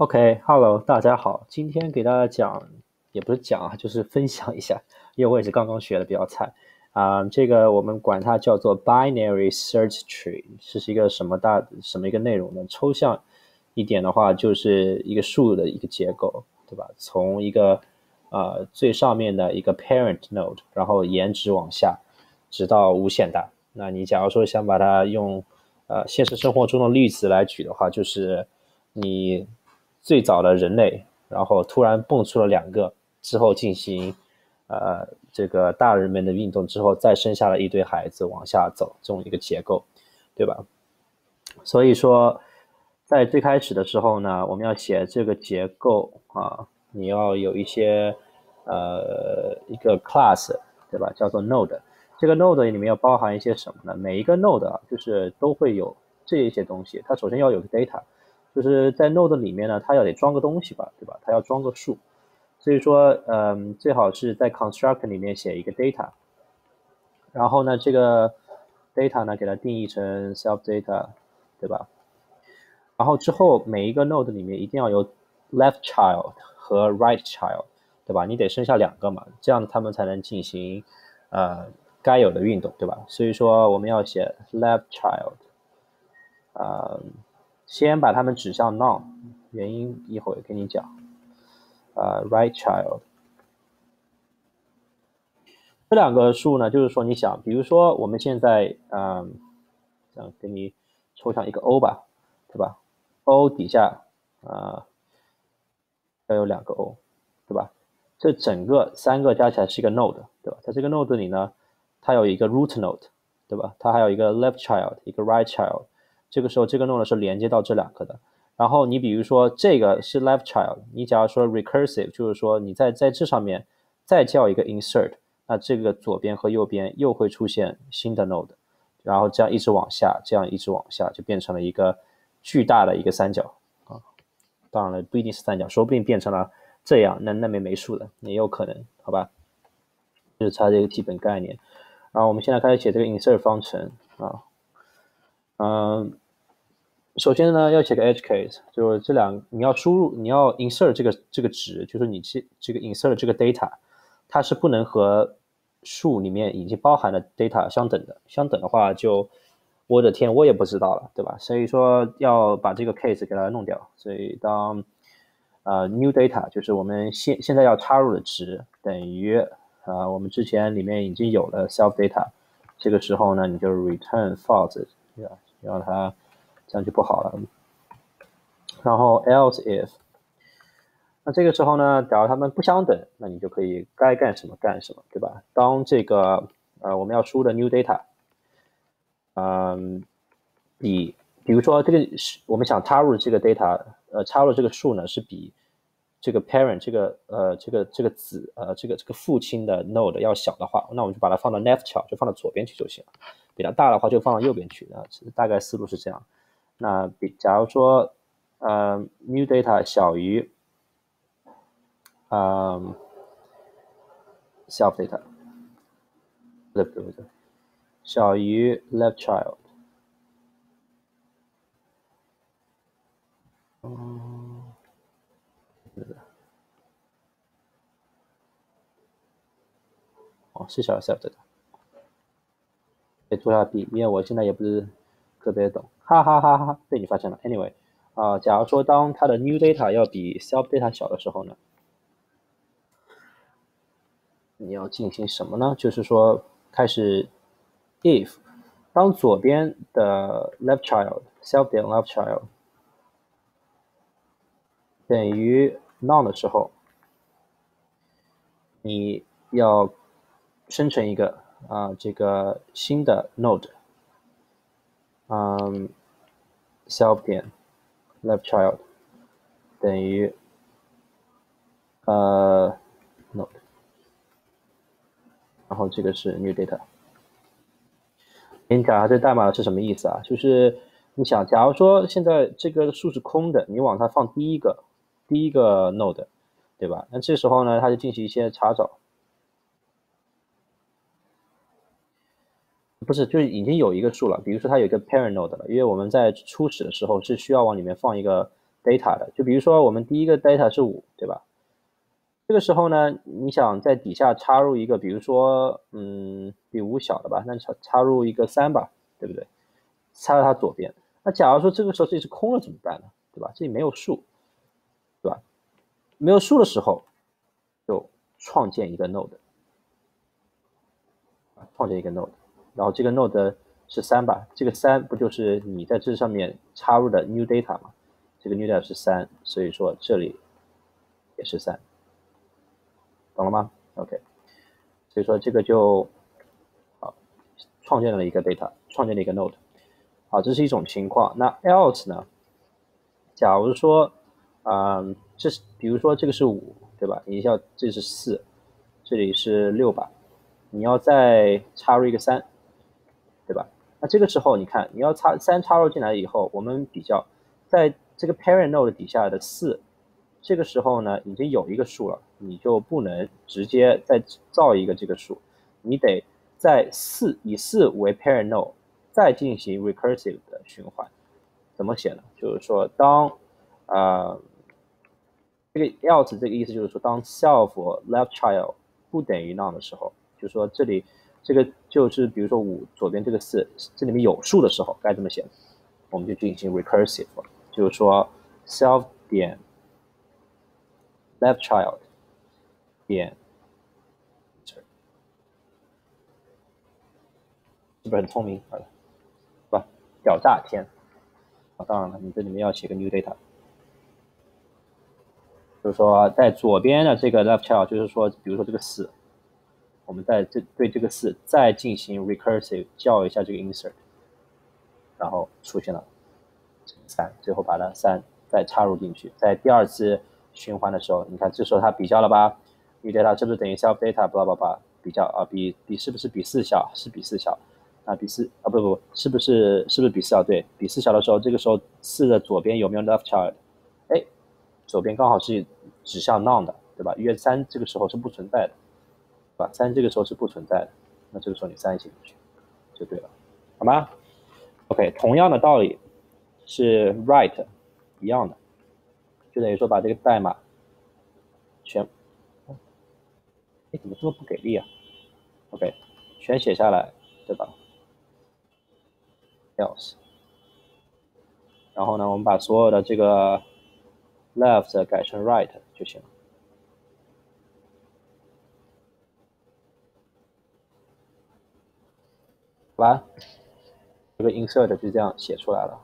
OK，Hello，大家好，今天给大家讲，也不是讲啊，就是分享一下，因为我也是刚刚学的，比较菜啊。这个我们管它叫做 Binary Search Tree，这是一个什么大什么一个内容呢？抽象一点的话，就是一个树的一个结构，对吧？从一个呃最上面的一个 Parent Node，然后延直往下，直到无限大。那你假如说想把它用呃现实生活中的例子来举的话，就是你。最早的人类，然后突然蹦出了两个，之后进行，呃，这个大人们的运动之后，再生下了一堆孩子往下走，这种一个结构，对吧？所以说，在最开始的时候呢，我们要写这个结构啊，你要有一些呃一个 class，对吧？叫做 node，这个 node 里面要包含一些什么呢？每一个 node 啊，就是都会有这一些东西，它首先要有个 data。就是在 Node 里面呢，它要得装个东西吧，对吧？它要装个数，所以说，嗯，最好是在 Construct 里面写一个 Data，然后呢，这个 Data 呢，给它定义成 Self Data，对吧？然后之后每一个 Node 里面一定要有 Left Child 和 Right Child，对吧？你得生下两个嘛，这样他们才能进行呃该有的运动，对吧？所以说我们要写 Left Child，啊。先把它们指向 none，原因一会儿跟你讲。呃，right child，这两个数呢，就是说你想，比如说我们现在，嗯，这样给你抽象一个 O 吧，对吧？O 底下啊要有两个 O，对吧？这整个三个加起来是一个 node，对吧？在这个 node 里呢，它有一个 root node，对吧？它还有一个 left child，一个 right child。这个时候，这个 node 是连接到这两个的。然后你比如说这个是 left child，你假如说 recursive，就是说你在在这上面再叫一个 insert，那这个左边和右边又会出现新的 node，然后这样一直往下，这样一直往下，就变成了一个巨大的一个三角啊。当然了，不一定是三角，说不定变成了这样，那那边没数的也有可能，好吧？就是它这个基本概念。然后我们现在开始写这个 insert 方程啊。嗯，首先呢，要写个 edge case，就是这两你要输入，你要 insert 这个这个值，就是你这这个 insert 这个 data，它是不能和数里面已经包含的 data 相等的，相等的话就我的天，我也不知道了，对吧？所以说要把这个 case 给它弄掉。所以当呃 new data 就是我们现现在要插入的值等于啊我们之前里面已经有了 self data，这个时候呢，你就 return false，对吧？让它这样就不好了。然后 else if，那这个时候呢，假如它们不相等，那你就可以该干什么干什么，对吧？当这个呃我们要输的 new data，嗯，比比如说这个是我们想插入这个 data，呃，插入这个数呢是比这个 parent 这个呃这个这个子呃这个这个父亲的 node 要小的话，那我们就把它放到 left child，就放到左边去就行了。比较大的话就放到右边去啊，其实大概思路是这样。那比假如说，呃，new data 小于，嗯，self data，不对不对不对，小于 left child，嗯，是小 self data。得做下笔，因为我现在也不是特别懂，哈哈哈哈！被你发现了。Anyway，啊，假如说当它的 new data 要比 self data 小的时候呢，你要进行什么呢？就是说开始 if 当左边的 left child self 点 left child 等于 none 的时候，你要生成一个。啊，这个新的 node，嗯，self 点 left child 等于呃 node，然后这个是 new data。给你讲一下这代码是什么意思啊？就是你想，假如说现在这个数是空的，你往它放第一个第一个 node，对吧？那这时候呢，它就进行一些查找。不是，就是已经有一个数了。比如说它有一个 parent node 了，因为我们在初始的时候是需要往里面放一个 data 的。就比如说我们第一个 data 是五，对吧？这个时候呢，你想在底下插入一个，比如说，嗯，比五小的吧，那插插入一个三吧，对不对？插到它左边。那假如说这个时候这里是空了怎么办呢？对吧？这里没有数，对吧？没有数的时候，就创建一个 node，创建一个 node，然后这个 node 是三吧？这个三不就是你在这上面插入的 new data 吗？这个 new data 是三，所以说这里也是三，懂了吗？OK，所以说这个就好，创建了一个 data，创建了一个 node。好，这是一种情况。那 else 呢？假如说，嗯，这是比如说这个是五，对吧？你要这是四，这里是六吧？你要再插入一个三，对吧？那这个时候你看，你要插三插入进来以后，我们比较在这个 parent node 底下的四，这个时候呢已经有一个数了，你就不能直接再造一个这个数，你得在四以四为 parent node。再进行 recursive 的循环，怎么写呢？就是说，当呃这个 else 这个意思就是说，当 self left child 不等于 none 的时候，就是说这里这个就是比如说五左边这个四这里面有数的时候，该怎么写？我们就进行 recursive，就是说 self 点 left child 点。是不是很聪明？好了。屌炸天！啊，当然了，你这里面要写个 new data，就是说在左边的这个 left child，就是说，比如说这个四，我们在这对这个四再进行 recursive 叫一下这个 insert，然后出现了三，最后把它三再插入进去，在第二次循环的时候，你看这时候它比较了吧？new data 是不是等于 self data？blah blah blah，比较啊，比比是不是比四小？是比四小。啊，比四啊，不不，是不是是不是比四小？对比四小的时候，这个时候四的左边有没有 left child？哎，左边刚好是指向 none 的，对吧？约三这个时候是不存在的，三这个时候是不存在的，那这个时候你三写进去就对了，好吗？OK，同样的道理是 write 一样的，就等于说把这个代码全，哎，怎么这么不给力啊？OK，全写下来，对吧？else，然后呢，我们把所有的这个 left 改成 right 就行了，好吧？这个 insert 就这样写出来了。